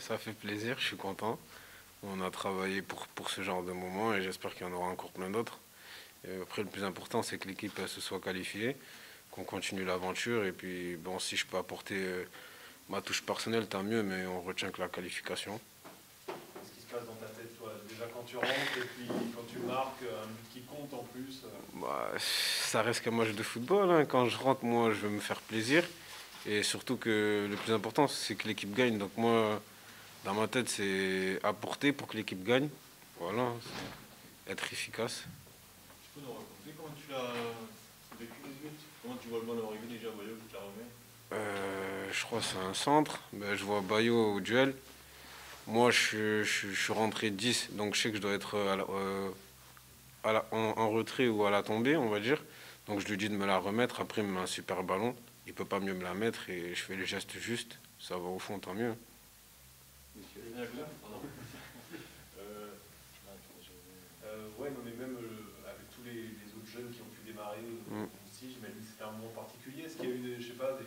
ça fait plaisir, je suis content. On a travaillé pour, pour ce genre de moment et j'espère qu'il y en aura encore plein d'autres. après, le plus important, c'est que l'équipe se soit qualifiée, qu'on continue l'aventure. Et puis, bon, si je peux apporter euh, ma touche personnelle, tant mieux, mais on retient que la qualification. Qu'est-ce qui se passe dans ta tête, toi? Déjà quand tu rentres et puis quand tu marques un but qui compte en plus euh bah, Ça reste qu'un match de football. Hein. Quand je rentre, moi, je veux me faire plaisir. Et surtout que le plus important, c'est que l'équipe gagne. Donc moi, dans ma tête, c'est apporter pour que l'équipe gagne. Voilà, être efficace. Tu peux nous raconter comment tu l'as vécu Comment tu vois le ballon arriver déjà, Bayo, qui te la remet? Euh, Je crois que c'est un centre. Ben, je vois Bayo au duel. Moi, je, suis rentré 10, donc je sais que je dois être euh, en, retrait ou à la tombée, on va dire. Donc je lui dis de me la remettre. Après, il me met un super ballon il peut pas mieux me la mettre et je fais les gestes justes, ça va au fond, tant mieux. Monsieur euh, euh, ouais, non, mais même euh, avec tous les, autres jeunes qui ont pu démarrer mm. aussi, j'imagine que c'était un moment particulier. Est-ce qu'il y a eu, des, je sais pas,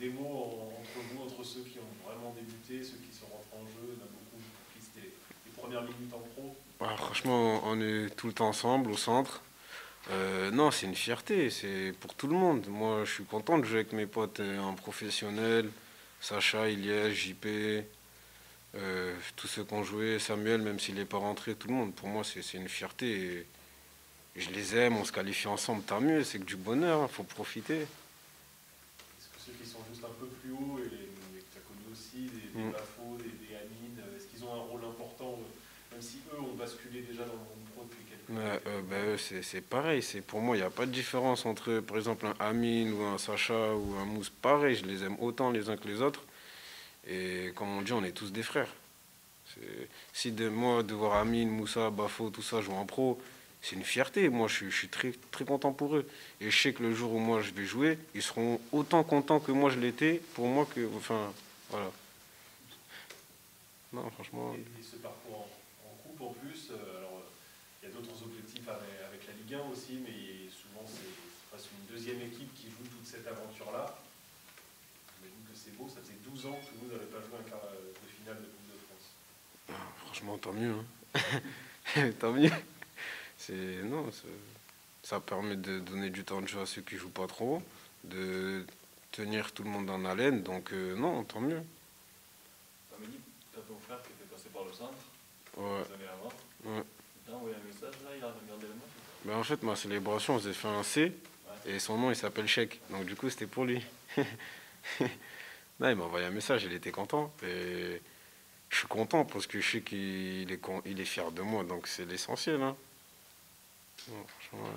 des, mots entre vous, entre ceux qui ont vraiment débuté, ceux qui sont rentrés en jeu, il y en a beaucoup qui c'était les premières minutes en pro ah, Franchement, on est tout le temps ensemble au centre. Euh, non, c'est une fierté, c'est pour tout le monde. Moi, je suis content de jouer avec mes potes euh, en professionnel, Sacha, Iliès, JP, euh, tous ceux qui ont joué, Samuel, même s'il n'est pas rentré, tout le monde. Pour moi, c'est une fierté. je les aime, on se qualifie ensemble, tant mieux, c'est que du bonheur, il hein, faut profiter. Est-ce que ceux qui sont juste un peu plus hauts, et, que tu as connu aussi, des, des. Bafo, des, des Amine, est-ce qu'ils ont un rôle important, même si eux ont basculé déjà dans le monde euh, ben, c'est pareil. Pour moi, il n'y a pas de différence entre, par exemple, un Amine ou un Sacha ou un Mousse. Pareil, je les aime autant les uns que les autres. Et comme on dit, on est tous des frères. Si de moi, de voir Amine, Moussa, Bafo, tout ça jouer en pro, c'est une fierté. Moi, je, suis très, très content pour eux. Et je sais que le jour où moi je vais jouer, ils seront autant contents que moi je l'étais. Pour moi, que. Enfin, voilà. Non, franchement. Et, ce parcours en, coupe en plus, euh, d'autres objectifs avec, la Ligue 1 aussi, mais souvent c'est presque une deuxième équipe qui joue toute cette aventure-là. J'imagine que c'est beau, ça faisait 12 ans que vous n'avez pas joué un quart de finale de Coupe de France. Ah, franchement, tant mieux. Hein. tant mieux. C'est, non, ça permet de donner du temps de jeu à ceux qui jouent pas trop, de tenir tout le monde en haleine, donc euh, non, tant mieux. Tu as ton frère qui était passé par le centre, ouais. les années avant. Ouais. Ben, en fait, ma célébration, j'ai fait un C et son nom il s'appelle Chèque. Donc du coup, c'était pour lui. non, il m'a envoyé un message, il était content. Et je suis content parce que je sais qu'il est, il est fier de moi, donc c'est l'essentiel. Hein. franchement,